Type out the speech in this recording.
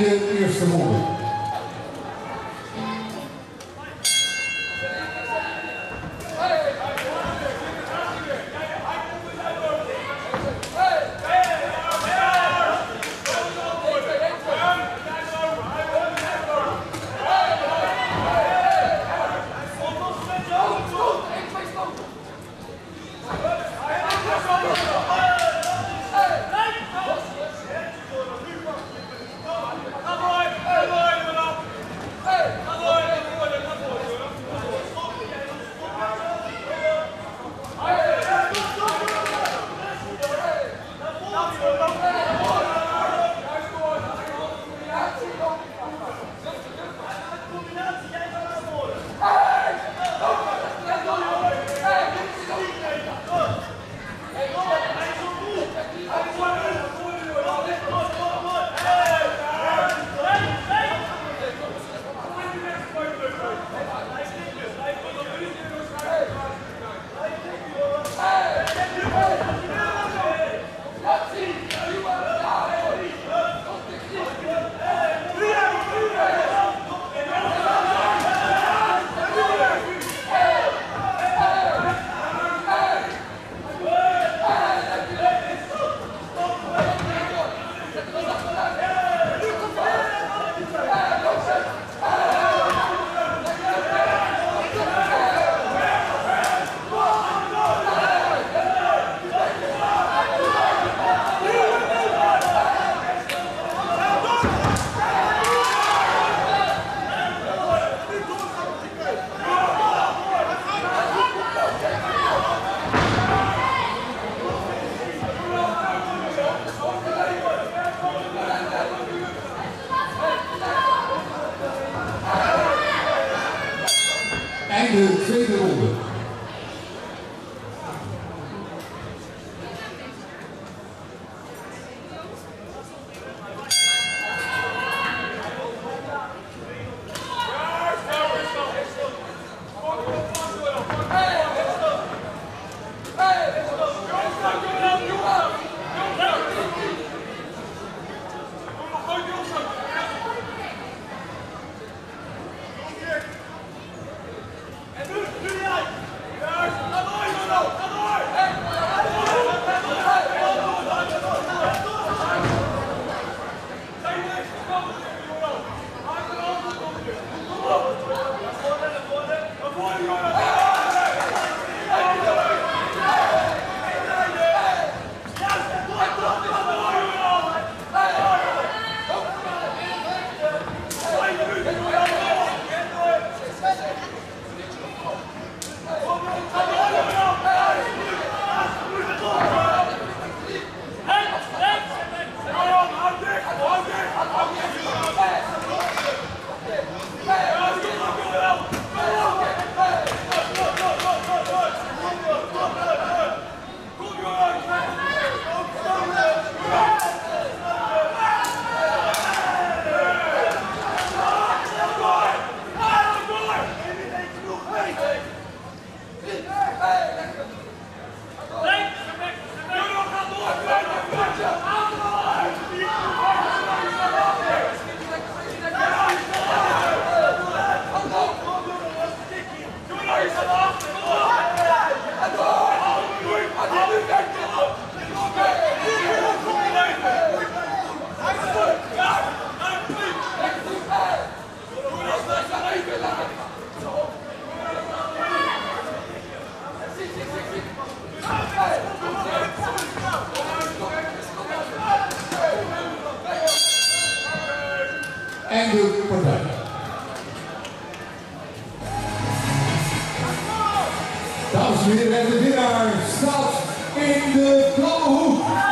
Ida Irsamoğlu. Freire, Freire Dames en de winnaar staat in de blauwe hoek.